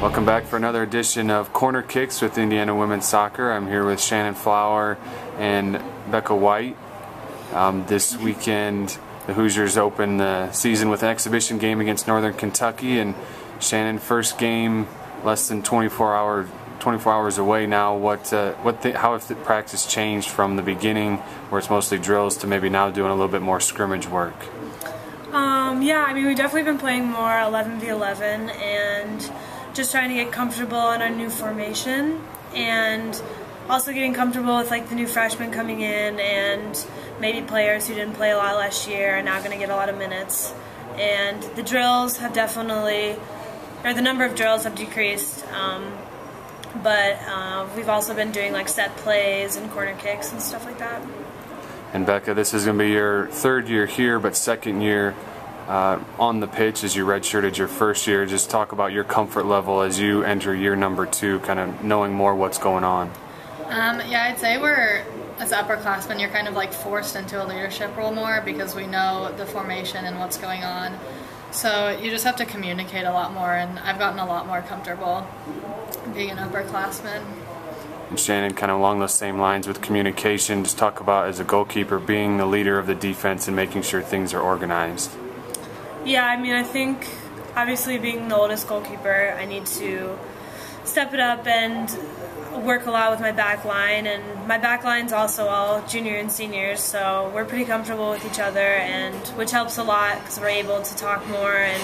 Welcome back for another edition of Corner Kicks with Indiana Women's Soccer. I'm here with Shannon Flower and Bekah White. Um, this weekend, the Hoosiers open the season with an exhibition game against Northern Kentucky, and Shannon, first game less than 24 hour 24 hours away now. What uh, what the, how has the practice changed from the beginning, where it's mostly drills, to maybe now doing a little bit more scrimmage work? Um, yeah, I mean we've definitely been playing more 11 v 11 and just trying to get comfortable in our new formation and also getting comfortable with like the new freshmen coming in and maybe players who didn't play a lot last year are now going to get a lot of minutes. And the drills have definitely, or the number of drills have decreased. Um, but uh, we've also been doing like set plays and corner kicks and stuff like that. And Bekah, this is going to be your third year here, but second year uh, on the pitch as you redshirted your first year. Just talk about your comfort level as you enter year number two, kind of knowing more what's going on. Um, yeah, I'd say we're as upperclassmen, you're kind of like forced into a leadership role more because we know the formation and what's going on. So you just have to communicate a lot more, and I've gotten a lot more comfortable being an upperclassman. And Shannon, kind of along those same lines with communication, just talk about as a goalkeeper being the leader of the defense and making sure things are organized. Yeah, I mean, I think obviously being the oldest goalkeeper, I need to step it up and work a lot with my back line. And my back line's also all junior and seniors, so we're pretty comfortable with each other, and which helps a lot because we're able to talk more and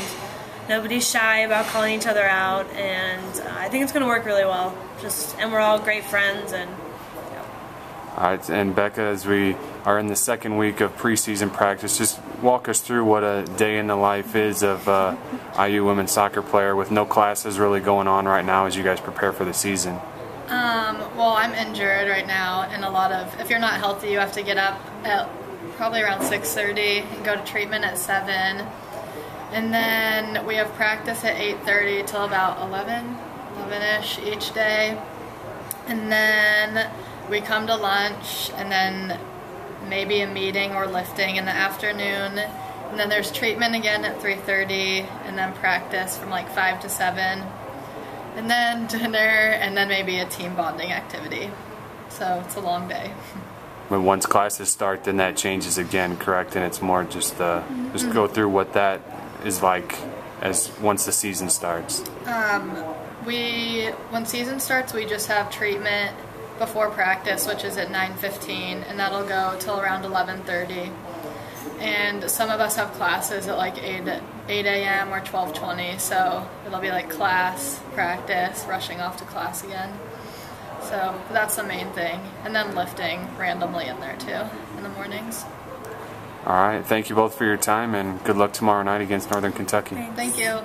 nobody's shy about calling each other out. And uh, I think it's going to work really well. Just and we're all great friends and. And Bekah, as we are in the second week of preseason practice, just walk us through what a day in the life is of uh, IU women's soccer player with no classes really going on right now as you guys prepare for the season. Um, well, I'm injured right now, and a lot of if you're not healthy, you have to get up at probably around 6:30 and go to treatment at 7, and then we have practice at 8:30 till about 11, 11ish each day, and then we come to lunch and then maybe a meeting or lifting in the afternoon. And then there's treatment again at 3.30 and then practice from like 5 to 7 and then dinner and then maybe a team bonding activity. So it's a long day. When once classes start then that changes again correct? And it's more just uh, just go through what that is like as once the season starts. Um, we when season starts we just have treatment before practice, which is at 9:15, and that'll go till around 11:30. And some of us have classes at like 8 8 a.m. or 12:20, so it'll be like class, practice, rushing off to class again. So that's the main thing, and then lifting randomly in there too in the mornings. All right, thank you both for your time, and good luck tomorrow night against Northern Kentucky. Thank you.